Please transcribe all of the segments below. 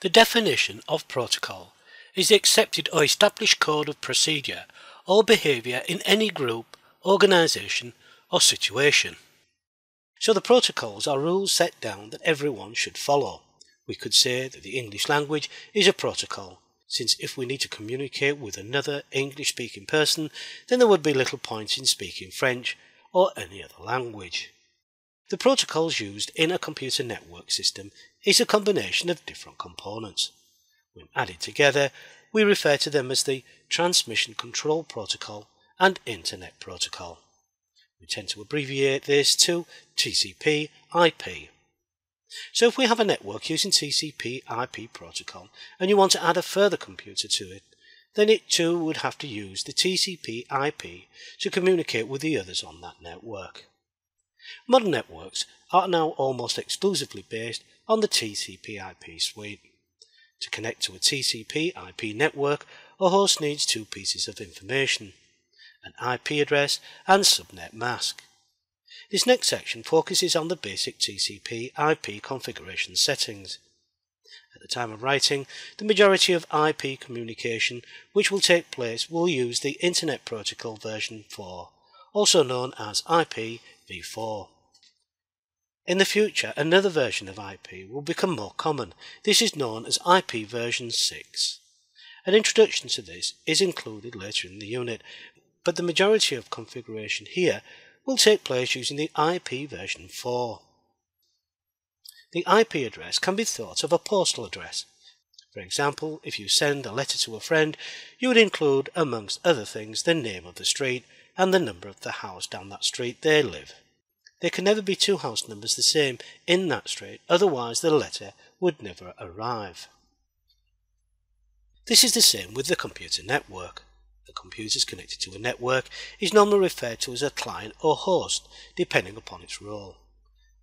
The definition of protocol is the accepted or established code of procedure or behavior in any group, organization, or situation. So the protocols are rules set down that everyone should follow. We could say that the English language is a protocol, since if we need to communicate with another English speaking person, then there would be little point in speaking French or any other language. The protocols used in a computer network system is a combination of different components. When added together, we refer to them as the Transmission Control Protocol and Internet Protocol. We tend to abbreviate this to TCP IP. So if we have a network using TCP IP protocol and you want to add a further computer to it, then it too would have to use the TCP IP to communicate with the others on that network. Modern networks are now almost exclusively based on the TCP IP suite. To connect to a TCP IP network, a host needs two pieces of information an IP address, and subnet mask. This next section focuses on the basic TCP IP configuration settings. At the time of writing, the majority of IP communication which will take place will use the Internet Protocol version 4, also known as IPv4. In the future, another version of IP will become more common. This is known as IP version 6. An introduction to this is included later in the unit, but the majority of configuration here will take place using the IP version 4. The IP address can be thought of a postal address. For example, if you send a letter to a friend, you would include, amongst other things, the name of the street and the number of the house down that street they live. There can never be two house numbers the same in that street, otherwise the letter would never arrive. This is the same with the computer network the computers connected to a network is normally referred to as a client or host, depending upon its role.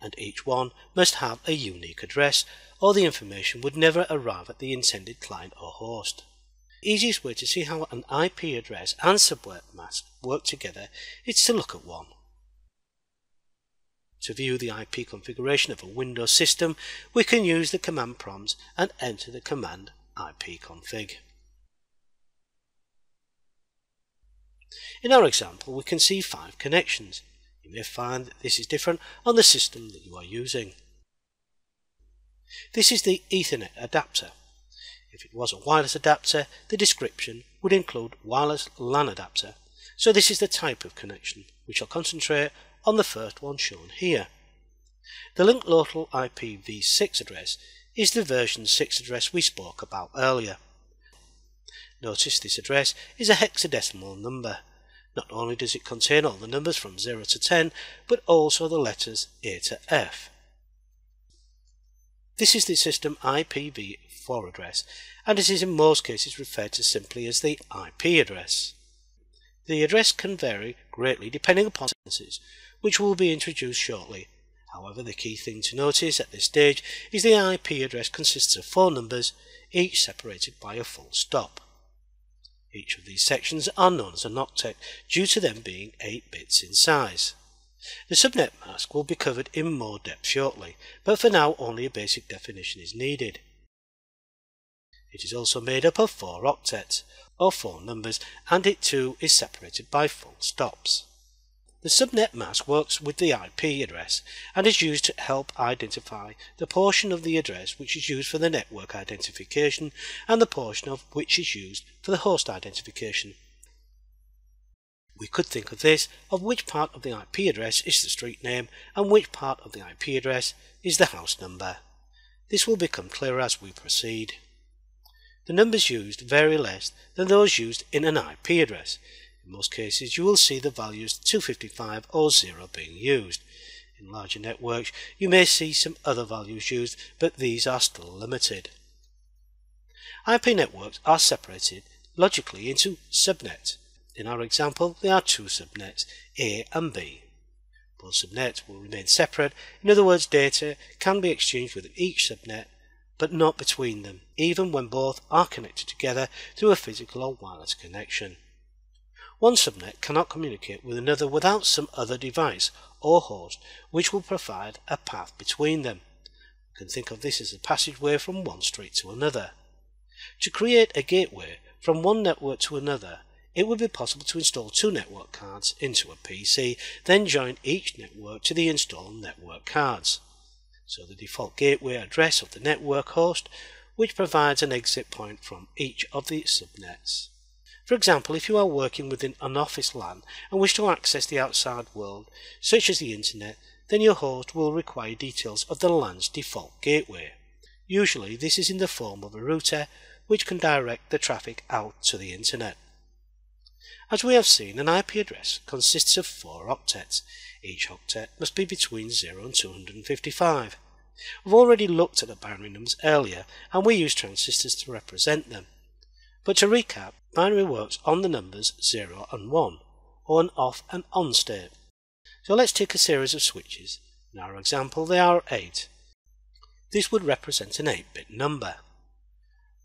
And each one must have a unique address, or the information would never arrive at the intended client or host. Easiest way to see how an IP address and subnet mask work together is to look at one. To view the IP configuration of a Windows system, we can use the command prompt and enter the command ipconfig. In our example, we can see five connections. You may find that this is different on the system that you are using. This is the Ethernet adapter. If it was a wireless adapter, the description would include wireless LAN adapter. So this is the type of connection. We shall concentrate on the first one shown here. The link local IPv6 address is the version 6 address we spoke about earlier. Notice this address is a hexadecimal number. Not only does it contain all the numbers from 0 to 10, but also the letters A to F. This is the system IPv4 address, and it is in most cases referred to simply as the IP address. The address can vary greatly depending upon sentences, which will be introduced shortly. However, the key thing to notice at this stage is the IP address consists of four numbers, each separated by a full stop. Each of these sections are known as an octet due to them being 8 bits in size. The subnet mask will be covered in more depth shortly, but for now only a basic definition is needed. It is also made up of four octets, or four numbers, and it too is separated by full stops. The subnet mask works with the IP address and is used to help identify the portion of the address which is used for the network identification and the portion of which is used for the host identification. We could think of this of which part of the IP address is the street name and which part of the IP address is the house number. This will become clearer as we proceed. The numbers used vary less than those used in an IP address, in most cases, you will see the values 255 or 0 being used. In larger networks, you may see some other values used, but these are still limited. IP networks are separated logically into subnets. In our example, there are two subnets, A and B. Both subnets will remain separate. In other words, data can be exchanged with each subnet, but not between them, even when both are connected together through a physical or wireless connection. One subnet cannot communicate with another without some other device or host which will provide a path between them. You can think of this as a passageway from one street to another. To create a gateway from one network to another, it would be possible to install two network cards into a PC, then join each network to the installed network cards. So the default gateway address of the network host, which provides an exit point from each of the subnets. For example, if you are working within an office LAN and wish to access the outside world, such as the internet, then your host will require details of the LAN's default gateway. Usually this is in the form of a router which can direct the traffic out to the internet. As we have seen, an IP address consists of four octets. Each octet must be between 0 and 255. We've already looked at the binary numbers earlier and we use transistors to represent them. But to recap, binary works on the numbers 0 and 1, or an off and on state. So let's take a series of switches. In our example, they are 8. This would represent an 8-bit number.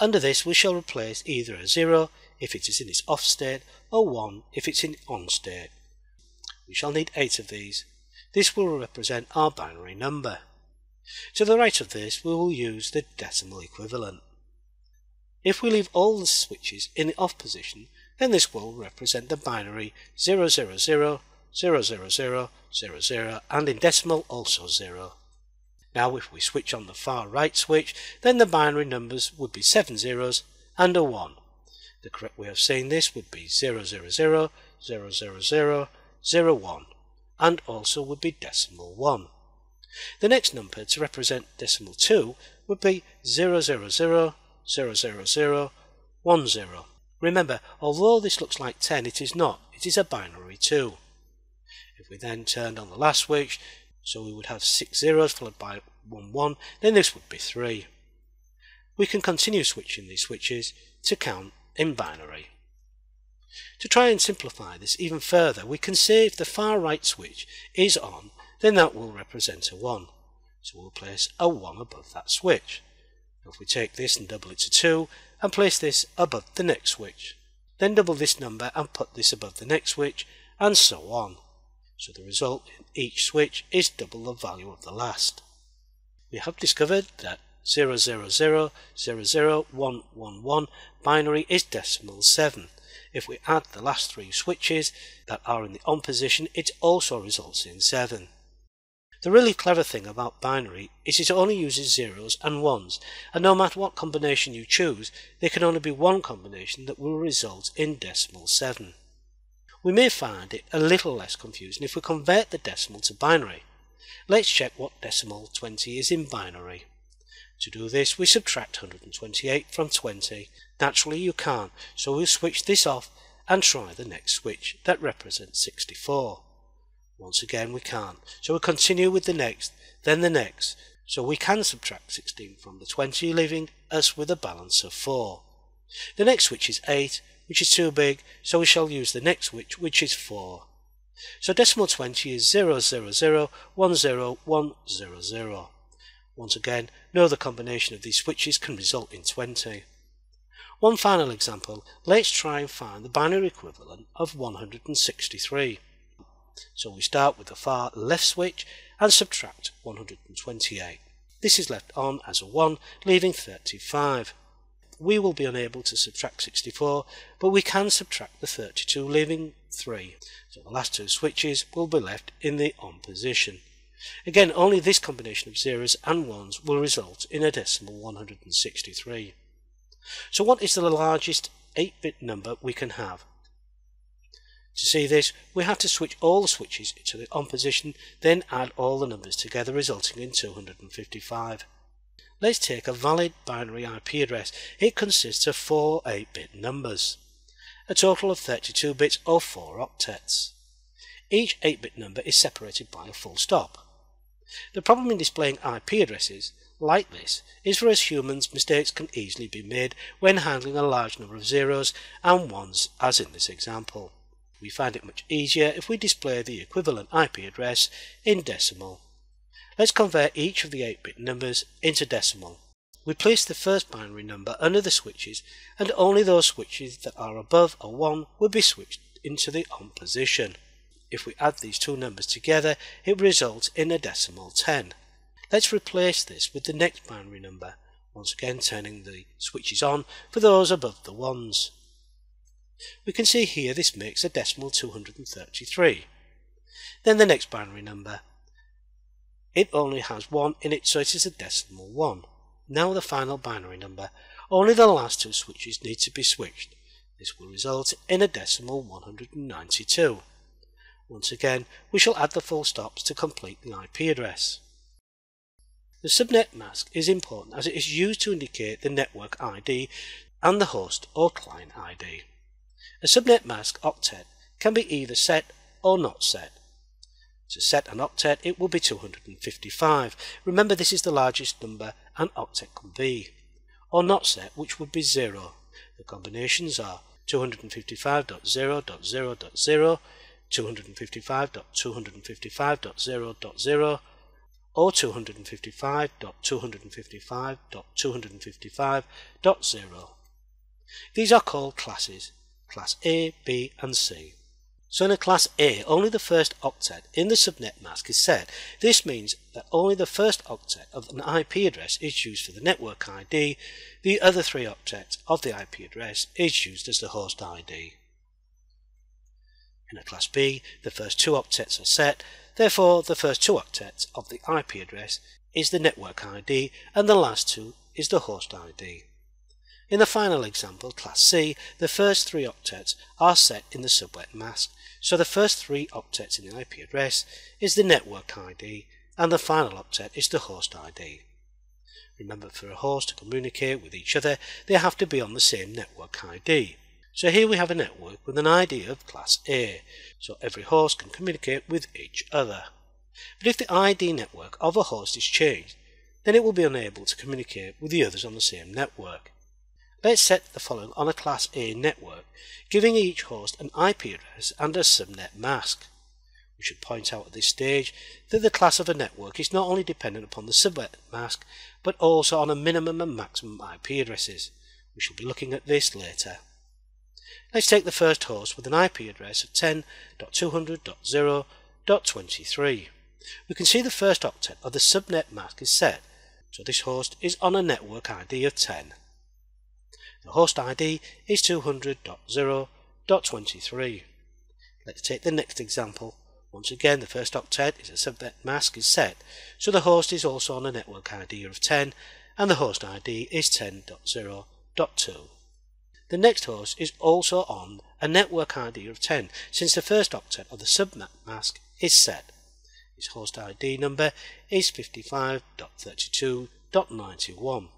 Under this we shall replace either a 0 if it is in its off state or 1 if it's in on state. We shall need 8 of these. This will represent our binary number. To the right of this we will use the decimal equivalent. If we leave all the switches in the off position then this will represent the binary 000, 000, 000, 00, and in decimal also 0. Now if we switch on the far right switch, then the binary numbers would be 7 zeros and a 1. The correct way of saying this would be 000, 000, 01, and also would be decimal 1. The next number to represent decimal 2 would be 000, 000, 10. Remember, although this looks like 10, it is not. It is a binary 2. If we then turned on the last switch, so we would have six zeros followed by one one, then this would be three. We can continue switching these switches to count in binary. To try and simplify this even further, we can say if the far right switch is on, then that will represent a 1. So we'll place a 1 above that switch. If we take this and double it to 2, and place this above the next switch, then double this number and put this above the next switch, and so on so the result in each switch is double the value of the last. We have discovered that 000000111 binary is decimal 7. If we add the last three switches that are in the on position, it also results in 7. The really clever thing about binary is it only uses zeros and ones, and no matter what combination you choose, there can only be one combination that will result in decimal 7 we may find it a little less confusing if we convert the decimal to binary. Let's check what decimal 20 is in binary. To do this, we subtract 128 from 20. Naturally, you can't, so we'll switch this off and try the next switch that represents 64. Once again, we can't, so we'll continue with the next, then the next, so we can subtract 16 from the 20, leaving us with a balance of 4. The next switch is 8, which is too big, so we shall use the next switch, which is 4. So decimal 20 is 000101100. Once again, no other combination of these switches can result in 20. One final example, let's try and find the binary equivalent of 163. So we start with the far left switch and subtract 128. This is left on as a 1, leaving 35 we will be unable to subtract 64, but we can subtract the 32, leaving 3. So the last two switches will be left in the on position. Again, only this combination of zeros and ones will result in a decimal 163. So what is the largest 8-bit number we can have? To see this, we have to switch all the switches to the on position, then add all the numbers together, resulting in 255. Let's take a valid binary IP address. It consists of four 8-bit numbers, a total of 32 bits or 4 octets. Each 8-bit number is separated by a full stop. The problem in displaying IP addresses like this is for us humans mistakes can easily be made when handling a large number of zeros and ones as in this example. We find it much easier if we display the equivalent IP address in decimal. Let's convert each of the 8-bit numbers into decimal. We place the first binary number under the switches and only those switches that are above a 1 will be switched into the on position. If we add these two numbers together, it results in a decimal 10. Let's replace this with the next binary number, once again turning the switches on for those above the ones. We can see here this makes a decimal 233. Then the next binary number. It only has 1 in it so it is a decimal 1. Now the final binary number. Only the last two switches need to be switched. This will result in a decimal 192. Once again, we shall add the full stops to complete the IP address. The subnet mask is important as it is used to indicate the network ID and the host or client ID. A subnet mask octet can be either set or not set. To set an octet it will be 255. Remember this is the largest number an octet can be. Or not set which would be 0. The combinations are 255.0.0.0, 255.255.0.0 or 255.255.255.0. These are called classes, class A, B and C. So in a class A, only the first octet in the subnet mask is set. This means that only the first octet of an IP address is used for the network ID, the other three octets of the IP address is used as the host ID. In a class B, the first two octets are set, therefore the first two octets of the IP address is the network ID and the last two is the host ID. In the final example, class C, the first three octets are set in the subnet mask, so the first three octets in the IP address is the network ID and the final octet is the host ID. Remember for a host to communicate with each other they have to be on the same network ID. So here we have a network with an ID of class A, so every host can communicate with each other. But if the ID network of a host is changed, then it will be unable to communicate with the others on the same network. Let's set the following on a Class A network, giving each host an IP address and a subnet mask. We should point out at this stage that the class of a network is not only dependent upon the subnet mask, but also on a minimum and maximum IP addresses. We shall be looking at this later. Let's take the first host with an IP address of 10.200.0.23. We can see the first octet of the subnet mask is set, so this host is on a network ID of 10. The host ID is 200.0.23. Let's take the next example. Once again, the first octet is a subnet mask is set, so the host is also on a network ID of 10, and the host ID is 10.0.2. The next host is also on a network ID of 10, since the first octet of the subnet mask is set. Its host ID number is 55.32.91.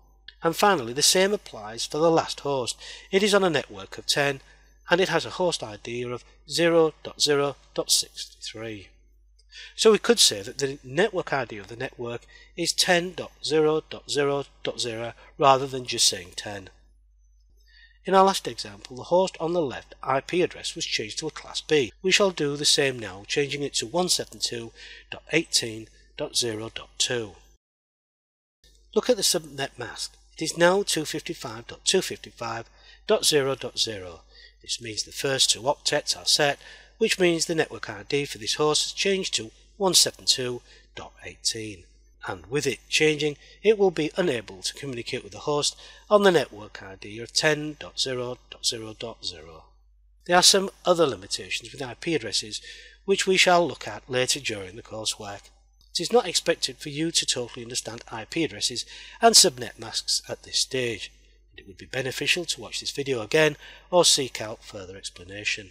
And finally, the same applies for the last host. It is on a network of 10 and it has a host ID of 0.0.63. So we could say that the network ID of the network is 10.0.0.0 rather than just saying 10. In our last example, the host on the left IP address was changed to a class B. We shall do the same now, changing it to 172.18.0.2. Look at the subnet mask. It is now 255.255.0.0. This means the first two octets are set, which means the network ID for this host has changed to 172.18 and with it changing it will be unable to communicate with the host on the network ID of 10.0.0.0. There are some other limitations with IP addresses which we shall look at later during the coursework. It is not expected for you to totally understand IP addresses and subnet masks at this stage, and it would be beneficial to watch this video again or seek out further explanation.